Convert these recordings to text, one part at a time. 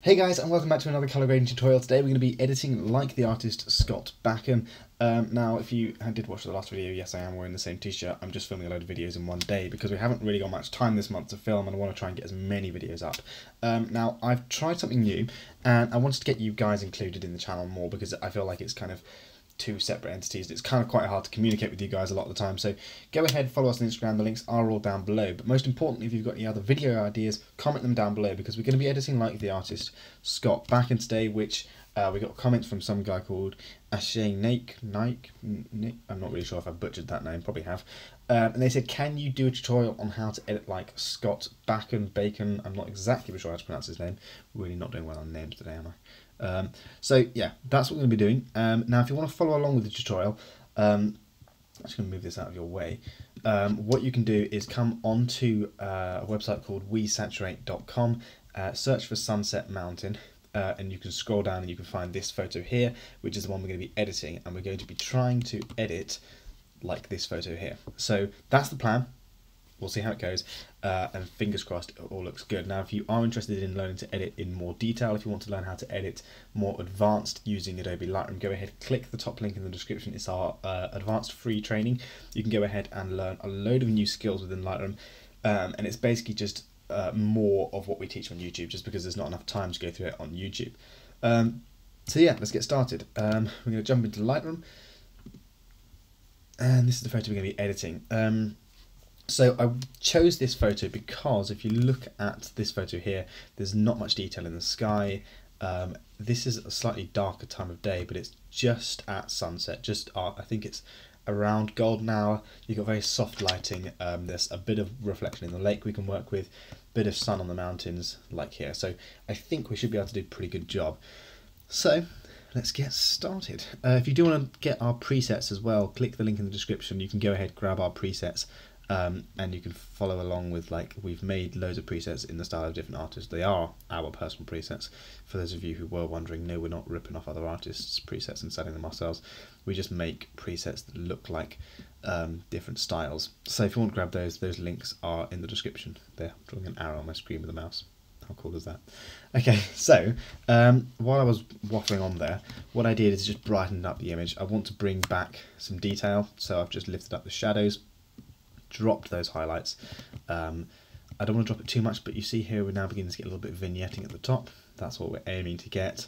Hey guys and welcome back to another colour grading tutorial. Today we're going to be editing like the artist Scott Bakken. Um, now if you did watch the last video, yes I am wearing the same t-shirt, I'm just filming a load of videos in one day because we haven't really got much time this month to film and I want to try and get as many videos up. Um, now I've tried something new and I wanted to get you guys included in the channel more because I feel like it's kind of two separate entities. It's kind of quite hard to communicate with you guys a lot of the time. So go ahead, follow us on Instagram. The links are all down below. But most importantly, if you've got any other video ideas, comment them down below because we're going to be editing like the artist Scott Bakken today, which uh, we got comments from some guy called Ashay Nake. Nike, Nick, I'm not really sure if I butchered that name, probably have. Um, and they said, can you do a tutorial on how to edit like Scott Bakken, Bacon? I'm not exactly sure how to pronounce his name. Really not doing well on names today, am I? Um, so yeah, that's what we're going to be doing. Um, now, if you want to follow along with the tutorial, um, I'm just going to move this out of your way. Um, what you can do is come onto uh, a website called wesaturate.com, uh, search for Sunset Mountain, uh, and you can scroll down and you can find this photo here, which is the one we're going to be editing, and we're going to be trying to edit like this photo here. So that's the plan we'll see how it goes uh, and fingers crossed it all looks good. Now if you are interested in learning to edit in more detail if you want to learn how to edit more advanced using Adobe Lightroom go ahead click the top link in the description. It's our uh, advanced free training. You can go ahead and learn a load of new skills within Lightroom um, and it's basically just uh, more of what we teach on YouTube just because there's not enough time to go through it on YouTube. Um, so yeah let's get started. Um, we're going to jump into Lightroom. And this is the photo we're going to be editing. Um, so I chose this photo because if you look at this photo here, there's not much detail in the sky. Um, this is a slightly darker time of day, but it's just at sunset, just uh, I think it's around golden hour. You've got very soft lighting. Um, there's a bit of reflection in the lake we can work with, bit of sun on the mountains like here. So I think we should be able to do a pretty good job. So let's get started. Uh, if you do want to get our presets as well, click the link in the description. You can go ahead, grab our presets um, and you can follow along with like we've made loads of presets in the style of different artists. They are our personal presets. For those of you who were wondering, no, we're not ripping off other artists' presets and selling them ourselves. We just make presets that look like um, different styles. So if you want to grab those, those links are in the description. There, I'm drawing an arrow on my screen with a mouse. How cool is that? Okay, so um, while I was waffling on there, what I did is just brightened up the image. I want to bring back some detail, so I've just lifted up the shadows, dropped those highlights. Um, I don't want to drop it too much, but you see here we're now beginning to get a little bit of vignetting at the top. That's what we're aiming to get.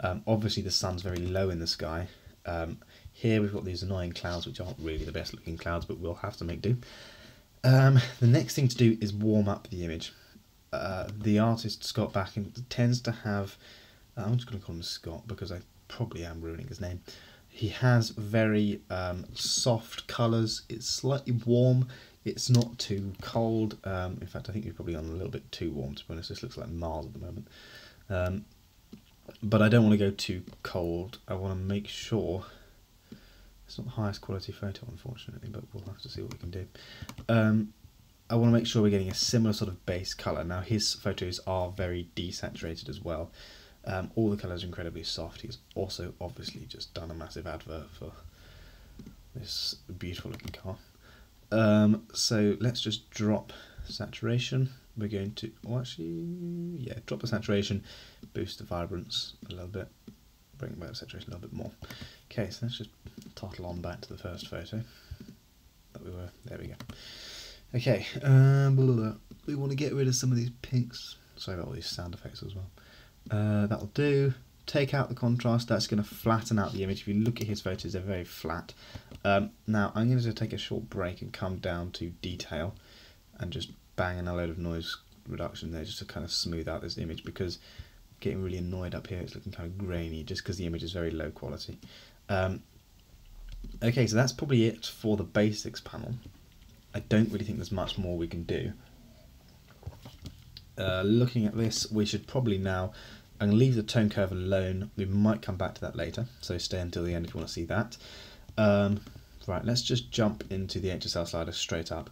Um, obviously the sun's very low in the sky. Um, here we've got these annoying clouds, which aren't really the best looking clouds, but we'll have to make do. Um, the next thing to do is warm up the image. Uh, the artist Scott Bakken tends to have, I'm just going to call him Scott because I probably am ruining his name. He has very um, soft colours. It's slightly warm. It's not too cold. Um, in fact, I think he's probably on a little bit too warm, to be honest. This looks like Mars at the moment. Um, but I don't want to go too cold. I want to make sure... It's not the highest quality photo, unfortunately, but we'll have to see what we can do. Um, I want to make sure we're getting a similar sort of base colour. Now, his photos are very desaturated as well. Um, all the colours are incredibly soft. He's also obviously just done a massive advert for this beautiful looking car. Um, so let's just drop saturation. We're going to, oh actually, yeah, drop the saturation, boost the vibrance a little bit, bring back the saturation a little bit more. Okay, so let's just tottle on back to the first photo that we were, there we go. Okay, um, blah, blah, blah. we want to get rid of some of these pinks. Sorry about all these sound effects as well. Uh, that'll do. Take out the contrast, that's going to flatten out the image. If you look at his photos, they're very flat. Um, now, I'm going to take a short break and come down to detail and just bang in a load of noise reduction there just to kind of smooth out this image because I'm getting really annoyed up here. It's looking kind of grainy just because the image is very low quality. Um, okay, so that's probably it for the basics panel. I don't really think there's much more we can do. Uh, looking at this, we should probably now I'm going to leave the tone curve alone. We might come back to that later, so stay until the end if you want to see that. Um, right, let's just jump into the HSL slider straight up.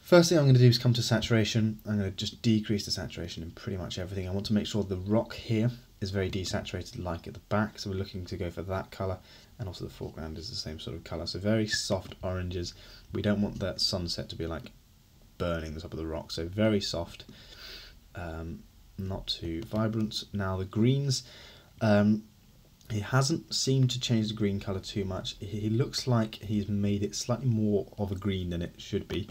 First thing I'm going to do is come to saturation. I'm going to just decrease the saturation in pretty much everything. I want to make sure the rock here is very desaturated like at the back, so we're looking to go for that colour, and also the foreground is the same sort of colour. So very soft oranges. We don't want that sunset to be like burning the top of the rock, so very soft. Um, not too vibrant. Now the greens, um, he hasn't seemed to change the green colour too much. He looks like he's made it slightly more of a green than it should be,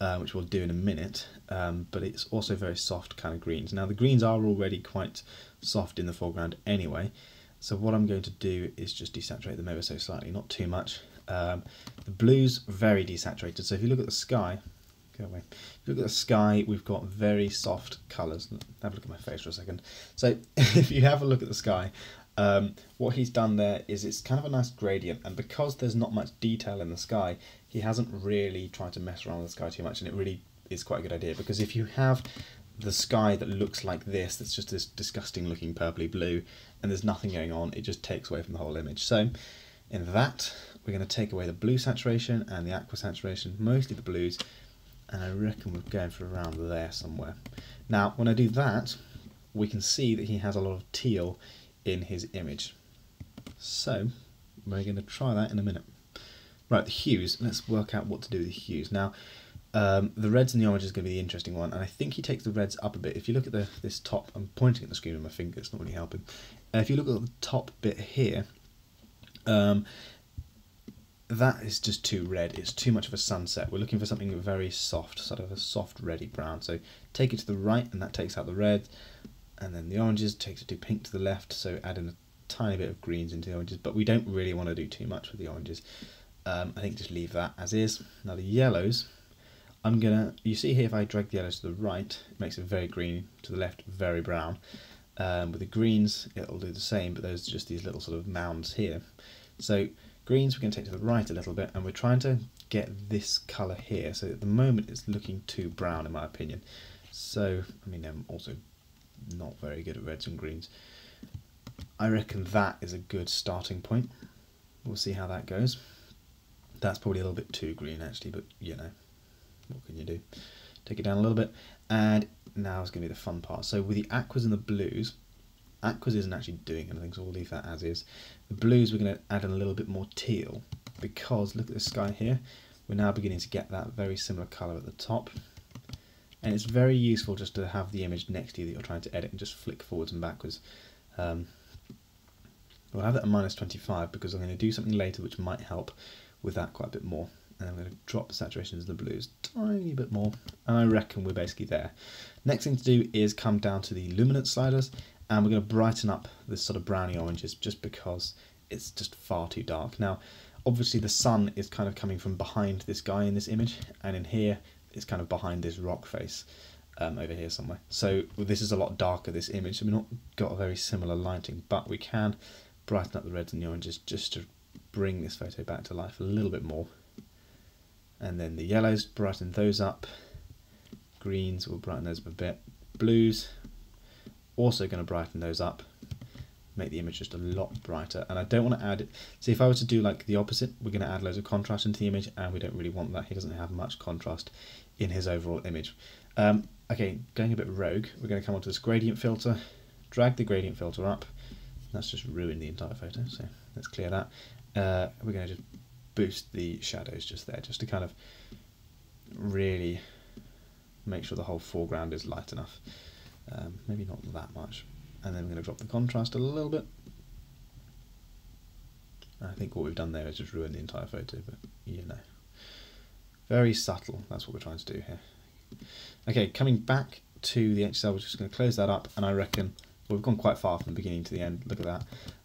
uh, which we'll do in a minute, um, but it's also very soft kind of greens. Now the greens are already quite soft in the foreground anyway, so what I'm going to do is just desaturate them ever so slightly, not too much. Um, the blues, very desaturated, so if you look at the sky, go away. Look at the sky, we've got very soft colours. Have a look at my face for a second. So if you have a look at the sky, um, what he's done there is it's kind of a nice gradient, and because there's not much detail in the sky, he hasn't really tried to mess around with the sky too much, and it really is quite a good idea because if you have the sky that looks like this, that's just this disgusting looking purpley blue, and there's nothing going on, it just takes away from the whole image. So in that, we're going to take away the blue saturation and the aqua saturation, mostly the blues, and I reckon we're going for around there somewhere. Now, when I do that, we can see that he has a lot of teal in his image. So, we're going to try that in a minute. Right, the hues, let's work out what to do with the hues. Now, um, the reds and the orange is going to be the interesting one, and I think he takes the reds up a bit. If you look at the this top, I'm pointing at the screen with my finger, it's not really helping. Uh, if you look at the top bit here, um, that is just too red. It's too much of a sunset. We're looking for something very soft, sort of a soft reddy brown. So take it to the right, and that takes out the red, and then the oranges takes it to pink to the left. So add in a tiny bit of greens into the oranges, but we don't really want to do too much with the oranges. Um, I think just leave that as is. Now the yellows, I'm gonna, you see here if I drag the yellows to the right, it makes it very green, to the left very brown. Um, with the greens, it'll do the same, but there's just these little sort of mounds here. So greens we're going to take to the right a little bit, and we're trying to get this colour here. So at the moment it's looking too brown in my opinion. So, I mean, I'm also not very good at reds and greens. I reckon that is a good starting point. We'll see how that goes. That's probably a little bit too green actually, but you know, what can you do? Take it down a little bit. And now is going to be the fun part. So with the aquas and the blues, aquas isn't actually doing anything, so we'll leave that as is. The blues we're going to add in a little bit more teal because look at the sky here. We're now beginning to get that very similar colour at the top. And it's very useful just to have the image next to you that you're trying to edit and just flick forwards and backwards. Um, we'll have it at minus 25 because I'm going to do something later which might help with that quite a bit more. And I'm going to drop the saturations of the blues tiny bit more. And I reckon we're basically there. Next thing to do is come down to the luminance sliders and we're going to brighten up this sort of browny oranges just because it's just far too dark. Now, obviously the sun is kind of coming from behind this guy in this image, and in here it's kind of behind this rock face um, over here somewhere. So this is a lot darker, this image, so we've not got a very similar lighting, but we can brighten up the reds and the oranges just to bring this photo back to life a little bit more. And then the yellows, brighten those up. Greens, we'll brighten those up a bit. Blues, also going to brighten those up make the image just a lot brighter. And I don't want to add it see if I were to do like the opposite we're going to add loads of contrast into the image and we don't really want that. He doesn't have much contrast in his overall image. Um, okay going a bit rogue we're going to come onto this gradient filter. Drag the gradient filter up. That's just ruined the entire photo so let's clear that. Uh, we're going to just boost the shadows just there just to kind of really make sure the whole foreground is light enough um, maybe not that much. And then we're going to drop the contrast a little bit. I think what we've done there is just ruin the entire photo, but you know. Very subtle, that's what we're trying to do here. Okay, coming back to the HSL, we're just going to close that up, and I reckon well, we've gone quite far from the beginning to the end, look at that.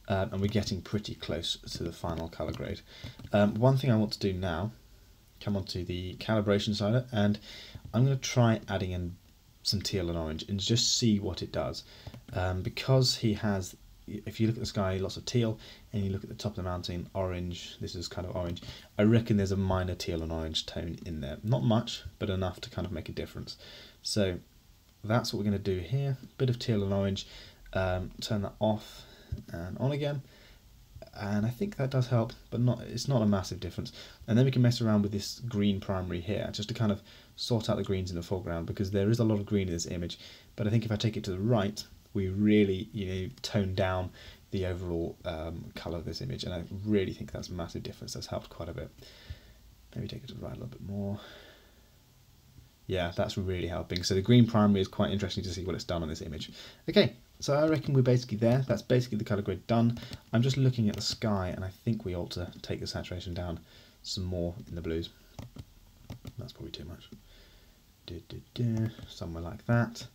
Um, and we're getting pretty close to the final colour grade. Um, one thing I want to do now, come on to the calibration slider, and I'm going to try adding in some teal and orange and just see what it does. Um, because he has, if you look at the sky, lots of teal, and you look at the top of the mountain, orange, this is kind of orange, I reckon there's a minor teal and orange tone in there. Not much, but enough to kind of make a difference. So that's what we're going to do here. Bit of teal and orange, um, turn that off and on again and I think that does help, but not it's not a massive difference. And then we can mess around with this green primary here, just to kind of sort out the greens in the foreground, because there is a lot of green in this image. But I think if I take it to the right, we really you know tone down the overall um, colour of this image, and I really think that's a massive difference. That's helped quite a bit. Maybe take it to the right a little bit more. Yeah, that's really helping. So the green primary is quite interesting to see what it's done on this image. Okay, so I reckon we're basically there. That's basically the colour grid done. I'm just looking at the sky and I think we ought to take the saturation down some more in the blues. That's probably too much. Somewhere like that.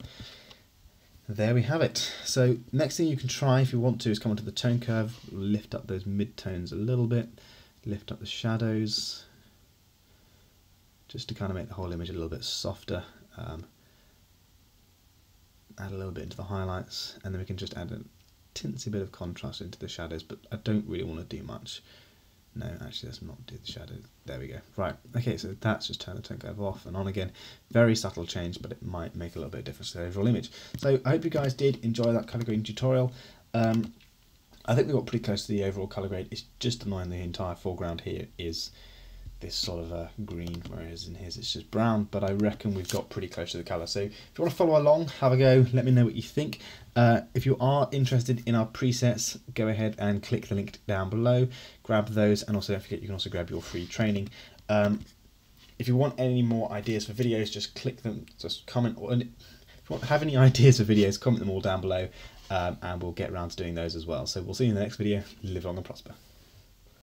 There we have it. So next thing you can try if you want to is come onto the tone curve, lift up those mid-tones a little bit, lift up the shadows, just to kind of make the whole image a little bit softer. Um, add a little bit into the highlights, and then we can just add a tinsy bit of contrast into the shadows, but I don't really want to do much. No, actually, let's not do the shadow. There we go. Right, okay, so that's just turn the tone curve off and on again. Very subtle change, but it might make a little bit of difference to the overall image. So I hope you guys did enjoy that colour grading tutorial. Um, I think we got pretty close to the overall colour grade. It's just annoying the entire foreground here is this sort of a green, whereas in his it's just brown, but I reckon we've got pretty close to the colour. So if you want to follow along, have a go, let me know what you think. Uh, if you are interested in our presets, go ahead and click the link down below, grab those, and also don't forget you can also grab your free training. Um, if you want any more ideas for videos, just click them, just comment, or if you have any ideas for videos, comment them all down below, um, and we'll get around to doing those as well. So we'll see you in the next video. Live long and prosper.